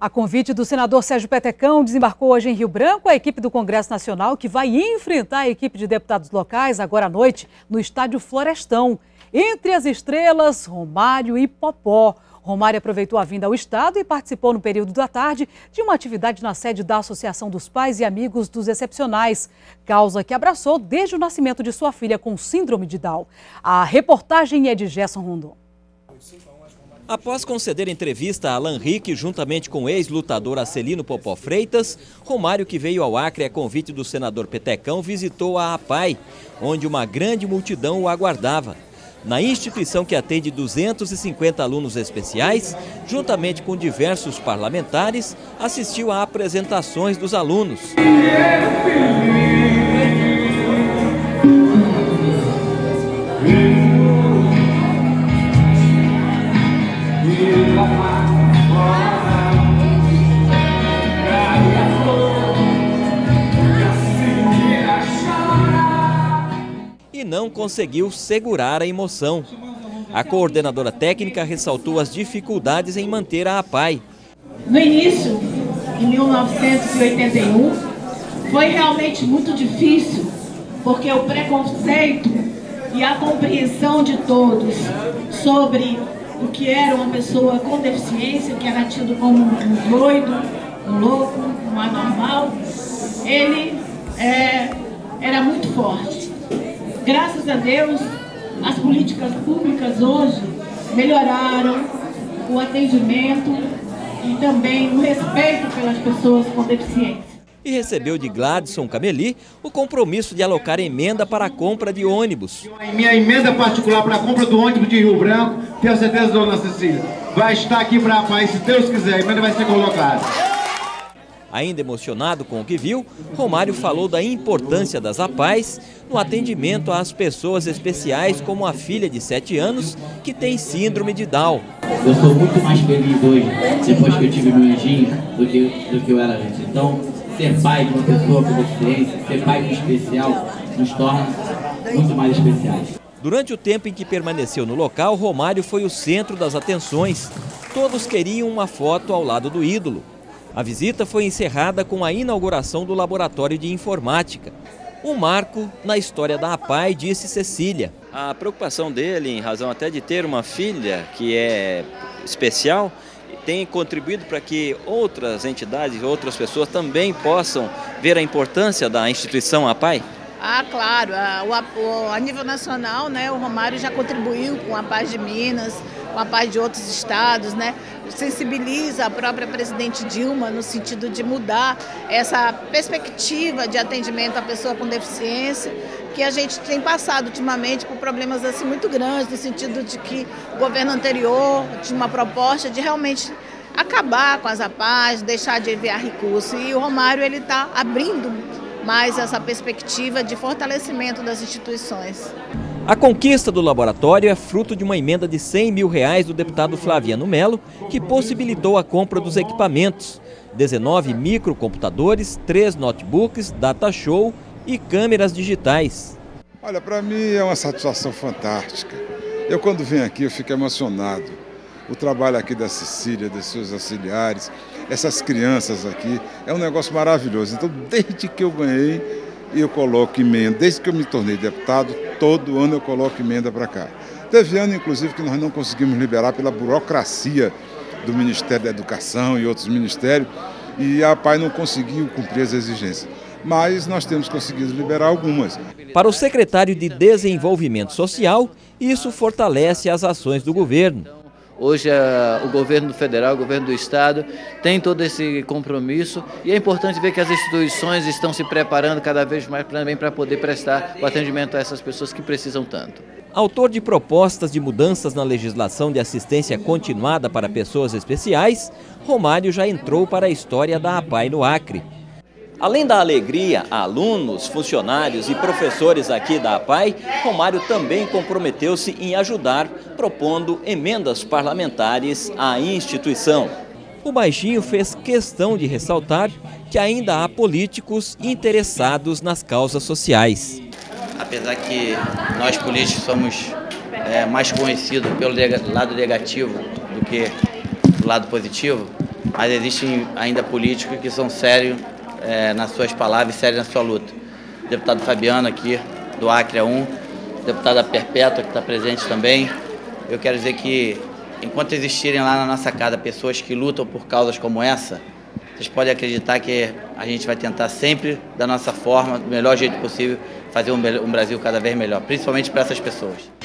A convite do senador Sérgio Petecão, desembarcou hoje em Rio Branco a equipe do Congresso Nacional, que vai enfrentar a equipe de deputados locais agora à noite no estádio Florestão. Entre as estrelas, Romário e Popó. Romário aproveitou a vinda ao Estado e participou no período da tarde de uma atividade na sede da Associação dos Pais e Amigos dos Excepcionais, causa que abraçou desde o nascimento de sua filha com síndrome de Down. A reportagem é de Gerson Rondon. Após conceder entrevista a Alan Rick, juntamente com o ex-lutador Acelino Popó Freitas, Romário, que veio ao Acre a convite do senador Petecão, visitou a APAI, onde uma grande multidão o aguardava. Na instituição que atende 250 alunos especiais, juntamente com diversos parlamentares, assistiu a apresentações dos alunos. E não conseguiu segurar a emoção. A coordenadora técnica ressaltou as dificuldades em manter a APAI. No início, em 1981, foi realmente muito difícil, porque o preconceito e a compreensão de todos sobre o que era uma pessoa com deficiência, que era tido como um doido, um louco, um anormal, ele é, era muito forte. Graças a Deus, as políticas públicas hoje melhoraram o atendimento e também o respeito pelas pessoas com deficiência e recebeu de Gladson Cameli o compromisso de alocar emenda para a compra de ônibus. Minha emenda particular para a compra do ônibus de Rio Branco, tenho certeza, dona Cecília, vai estar aqui para a paz, se Deus quiser, a emenda vai ser colocada. Ainda emocionado com o que viu, Romário falou da importância das APAES no atendimento às pessoas especiais, como a filha de 7 anos, que tem síndrome de Down. Eu sou muito mais feliz hoje, depois que eu tive meu anjinho, do que, do que eu era antes. Então, ser pai de uma pessoa com deficiência, ser pai de um especial, nos torna muito mais especiais. Durante o tempo em que permaneceu no local, Romário foi o centro das atenções. Todos queriam uma foto ao lado do ídolo. A visita foi encerrada com a inauguração do Laboratório de Informática. Um marco na história da APAI, disse Cecília. A preocupação dele, em razão até de ter uma filha que é especial, tem contribuído para que outras entidades, outras pessoas também possam ver a importância da instituição APAI? Ah, claro. A, o, a nível nacional, né, o Romário já contribuiu com a paz de Minas, com a paz de outros estados, né? Sensibiliza a própria presidente Dilma no sentido de mudar essa perspectiva de atendimento à pessoa com deficiência, que a gente tem passado ultimamente por problemas assim muito grandes, no sentido de que o governo anterior tinha uma proposta de realmente acabar com as APAs, deixar de enviar recursos. E o Romário ele está abrindo mais essa perspectiva de fortalecimento das instituições. A conquista do laboratório é fruto de uma emenda de 100 mil reais do deputado Flaviano Melo, que possibilitou a compra dos equipamentos. 19 microcomputadores, 3 notebooks, data show e câmeras digitais. Olha, para mim é uma satisfação fantástica. Eu quando venho aqui eu fico emocionado. O trabalho aqui da Cecília, dos seus auxiliares, essas crianças aqui, é um negócio maravilhoso. Então, desde que eu ganhei, eu coloco emenda. Desde que eu me tornei deputado, todo ano eu coloco emenda para cá. Teve ano, inclusive, que nós não conseguimos liberar pela burocracia do Ministério da Educação e outros ministérios, e a PAI não conseguiu cumprir as exigências. Mas nós temos conseguido liberar algumas. Para o secretário de Desenvolvimento Social, isso fortalece as ações do governo. Hoje a, o governo federal, o governo do estado tem todo esse compromisso e é importante ver que as instituições estão se preparando cada vez mais também para poder prestar o atendimento a essas pessoas que precisam tanto. Autor de propostas de mudanças na legislação de assistência continuada para pessoas especiais, Romário já entrou para a história da APAI no Acre. Além da alegria, alunos, funcionários e professores aqui da APAI, Romário também comprometeu-se em ajudar, propondo emendas parlamentares à instituição. O baixinho fez questão de ressaltar que ainda há políticos interessados nas causas sociais. Apesar que nós políticos somos é, mais conhecidos pelo lado negativo do que do lado positivo, mas existem ainda políticos que são sérios é, nas suas palavras e na sua luta. Deputado Fabiano aqui, do Acre é um, deputada Perpétua, que está presente também. Eu quero dizer que, enquanto existirem lá na nossa casa pessoas que lutam por causas como essa, vocês podem acreditar que a gente vai tentar sempre, da nossa forma, do melhor jeito possível, fazer um Brasil cada vez melhor, principalmente para essas pessoas.